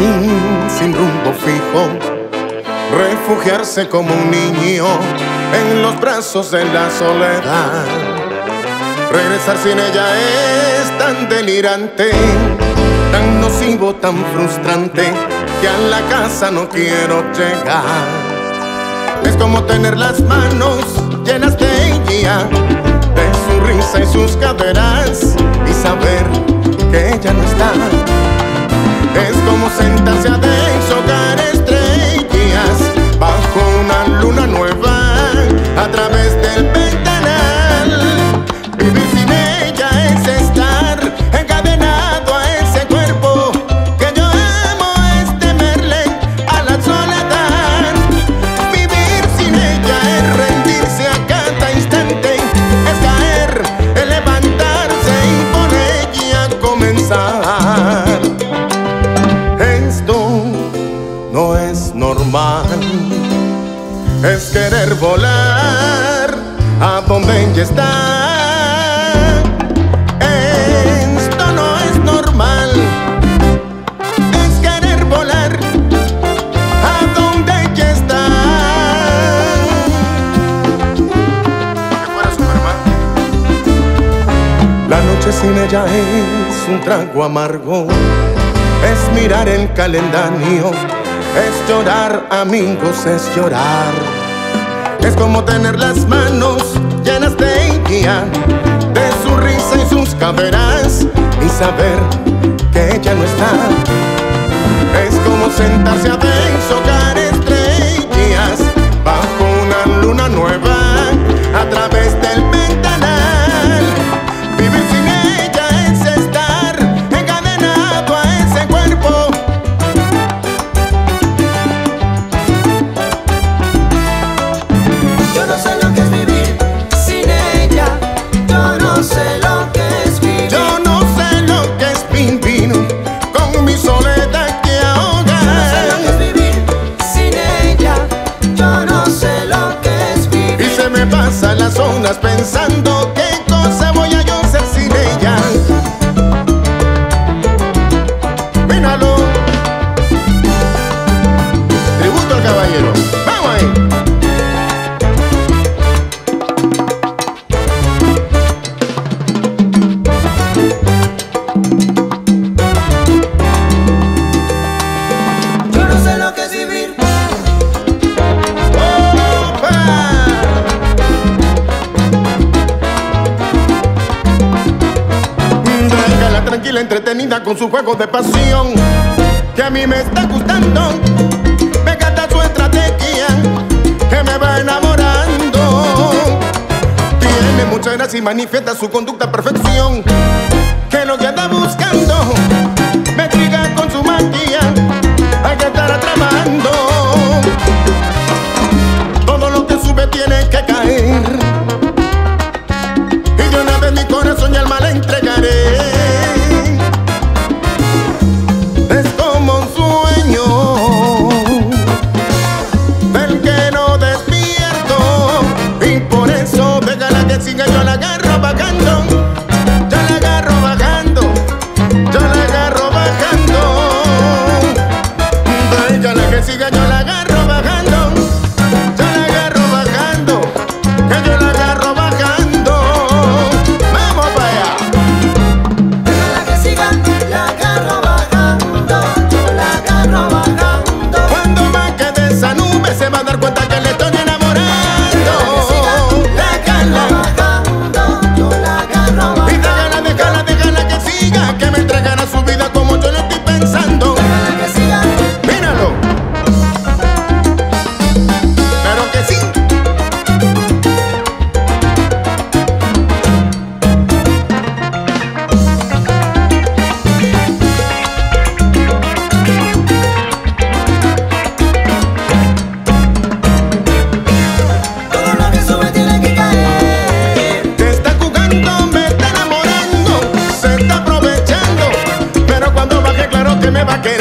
sin, sin rumbo fijo, refugiarse como un niño en los brazos de la soledad. Regresar sin ella es tan delirante, tan nocivo, tan frustrante, que a la casa no quiero llegar. Es como tener las manos llenas de ella, de su risa y sus caderas, y saber que ella no está. Es como sentarse a es querer volar a donde ya está. Esto no es normal, es querer volar a donde ya está. La noche sin ella es un trago amargo, es mirar el calendario es llorar, amigos, es llorar. Es como tener las manos llenas de guía, de su risa y sus caderas y saber danzando tranquila, entretenida con su juego de pasión. Que a mí me está gustando, me encanta su estrategia, que me va enamorando. Tiene mucha gracia y manifiesta su conducta a perfección. Que no queda va a querer.